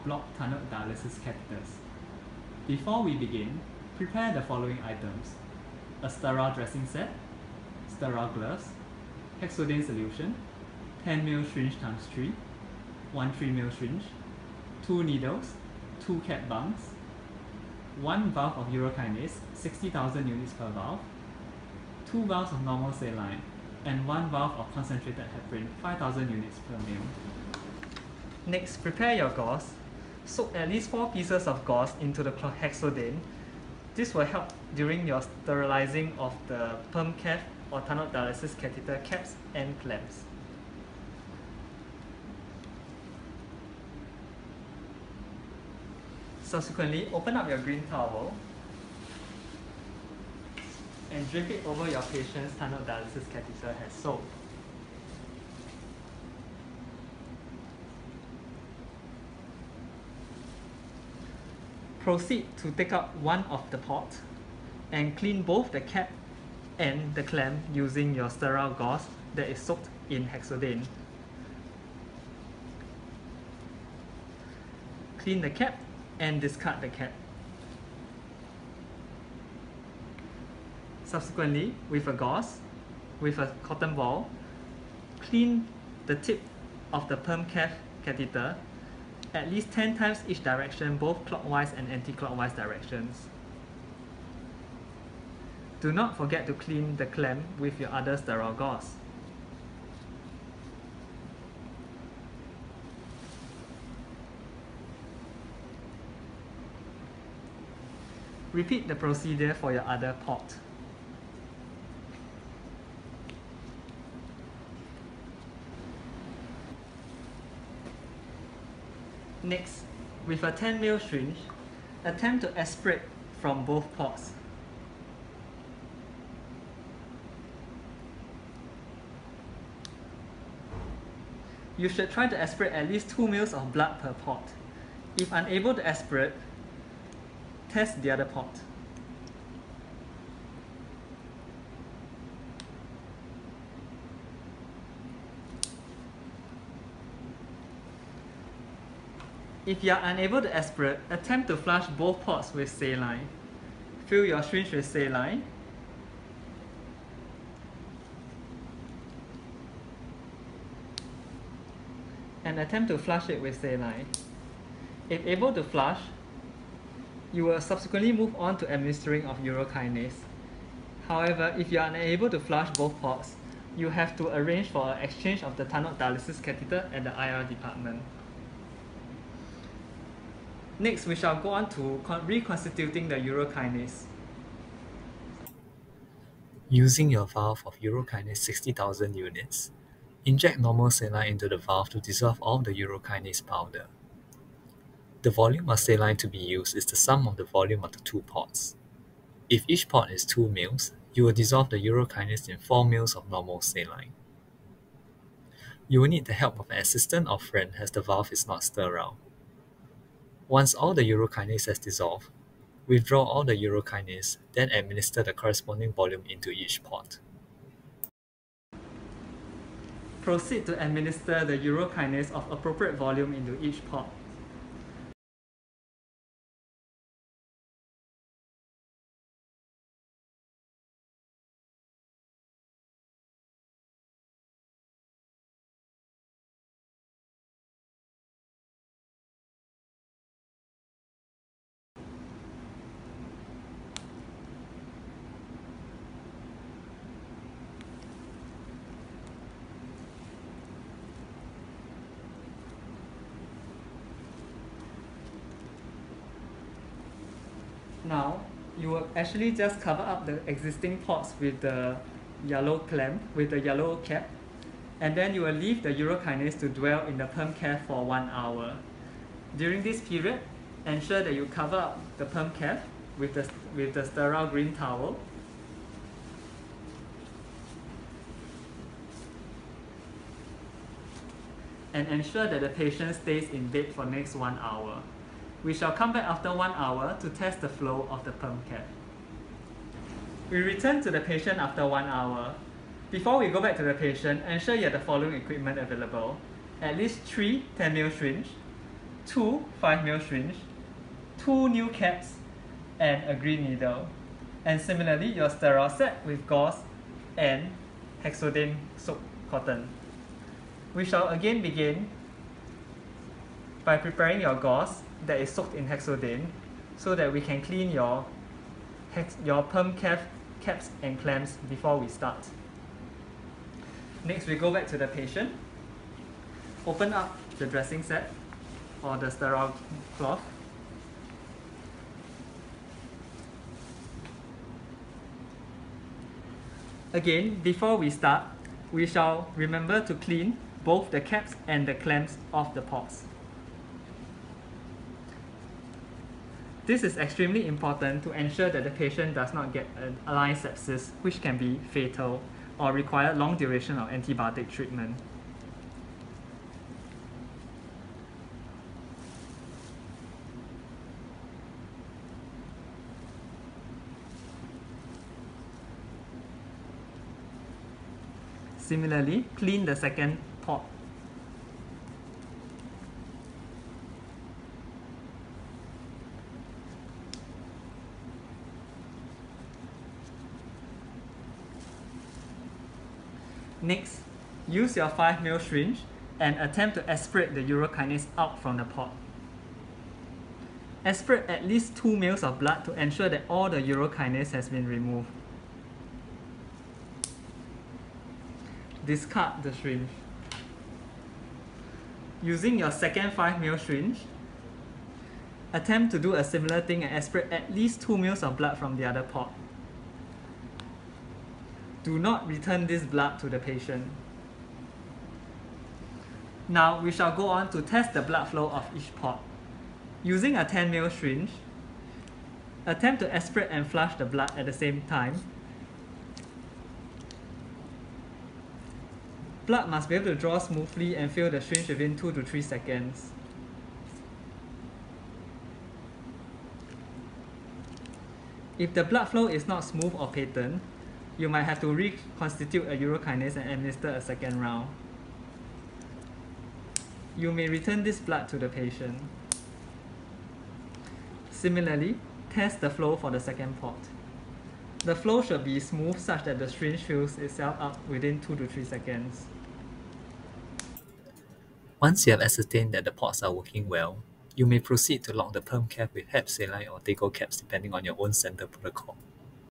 or blocked tunnel dialysis catheters. Before we begin, prepare the following items. A sterile dressing set, sterile gloves, hexodane solution, 10 ml syringe times 3, 1 3 ml syringe, 2 needles, 2 cap bungs, 1 valve of urokinase, 60,000 units per valve, 2 valves of normal saline, and 1 valve of concentrated heparin, 5,000 units per ml. Next, prepare your gauze. Soak at least 4 pieces of gauze into the hexodane. This will help during your sterilizing of the perm cath or tunnel dialysis catheter caps and clamps. Subsequently, open up your green towel and drape it over your patient's tunnel dialysis catheter as so. Proceed to take out one of the pot and clean both the cap and the clamp using your sterile gauze that is soaked in hexodane. Clean the cap and discard the cap. Subsequently, with a gauze, with a cotton ball, clean the tip of the perm cath catheter at least 10 times each direction, both clockwise and anti-clockwise directions. Do not forget to clean the clamp with your other sterile gauze. Repeat the procedure for your other pot. Next, with a 10 ml syringe, attempt to aspirate from both pots. You should try to aspirate at least 2 ml of blood per pot. If unable to aspirate, test the other pot. If you are unable to aspirate, attempt to flush both pots with saline. Fill your syringe with saline. And attempt to flush it with saline. If able to flush, you will subsequently move on to administering of urokinase. However, if you are unable to flush both pots, you have to arrange for an exchange of the tunnel dialysis catheter at the IR department. Next, we shall go on to reconstituting the urokinase. Using your valve of urokinase 60,000 units, inject normal saline into the valve to dissolve all the urokinase powder. The volume of saline to be used is the sum of the volume of the two pots. If each pot is 2 ml, you will dissolve the urokinase in 4 ml of normal saline. You will need the help of an assistant or friend as the valve is not sterile. Once all the urokinase has dissolved, withdraw all the urokinase, then administer the corresponding volume into each pot. Proceed to administer the urokinase of appropriate volume into each pot. Now, you will actually just cover up the existing pots with the yellow clamp, with the yellow cap, and then you will leave the urokinase to dwell in the perm cath for one hour. During this period, ensure that you cover up the perm cath with the, with the sterile green towel and ensure that the patient stays in bed for next one hour. We shall come back after one hour to test the flow of the perm cath. We return to the patient after one hour. Before we go back to the patient, ensure you have the following equipment available. At least three 10 ml syringe, two 5 ml syringe, two new caps, and a green needle. And similarly, your sterile set with gauze and hexodane soaked cotton. We shall again begin by preparing your gauze that is soaked in hexodane so that we can clean your, hex your perm cath, caps and clamps before we start. Next, we go back to the patient. Open up the dressing set or the sterile cloth. Again, before we start, we shall remember to clean both the caps and the clamps of the pots. This is extremely important to ensure that the patient does not get an line sepsis, which can be fatal or require long duration of antibiotic treatment. Similarly, clean the second pot. Next, use your 5 ml syringe and attempt to aspirate the urokinase out from the pot. Aspirate at least 2 ml of blood to ensure that all the urokinase has been removed. discard the syringe. Using your second 5 ml syringe, attempt to do a similar thing and aspirate at least 2 ml of blood from the other pot. Do not return this blood to the patient. Now we shall go on to test the blood flow of each pot. Using a 10 ml syringe, attempt to aspirate and flush the blood at the same time Blood must be able to draw smoothly and fill the syringe within 2 to 3 seconds. If the blood flow is not smooth or patent, you might have to reconstitute a urokinase and administer a second round. You may return this blood to the patient. Similarly, test the flow for the second pot. The flow should be smooth such that the syringe fills itself up within 2 to 3 seconds. Once you have ascertained that the pots are working well, you may proceed to lock the perm cath with HEP saline or Deco caps depending on your own center protocol.